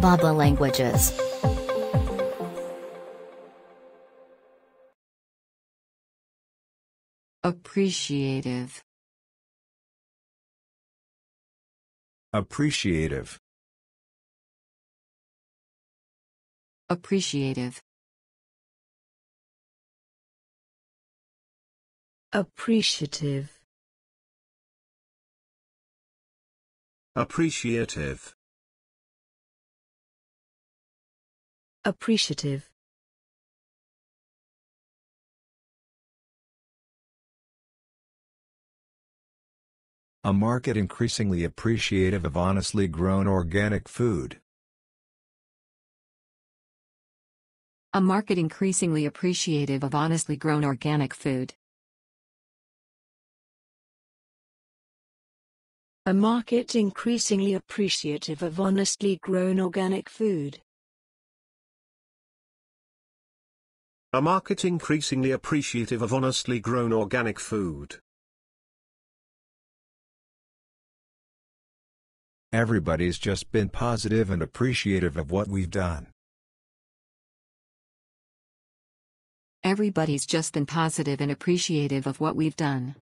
bab.la languages. Appreciative. Appreciative. Appreciative. appreciative Appreciative. Appreciative A market increasingly appreciative of honestly grown organic food. A market increasingly appreciative of honestly grown organic food. A market increasingly appreciative of honestly grown organic food. A market increasingly appreciative of honestly grown organic food. Everybody's just been positive and appreciative of what we've done. Everybody's just been positive and appreciative of what we've done.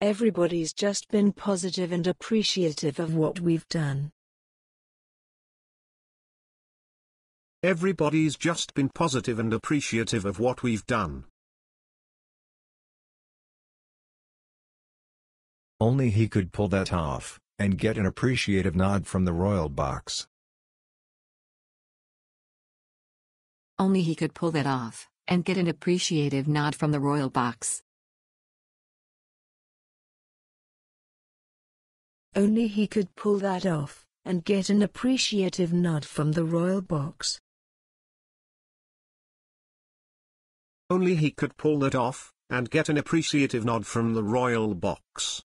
Everybody's just been positive and appreciative of what we've done. Everybody's just been positive and appreciative of what we've done. Only he could pull that off, and get an appreciative nod from the royal box. Only he could pull that off, and get an appreciative nod from the royal box. Only he could pull that off, and get an appreciative nod from the royal box. Only he could pull that off, and get an appreciative nod from the royal box.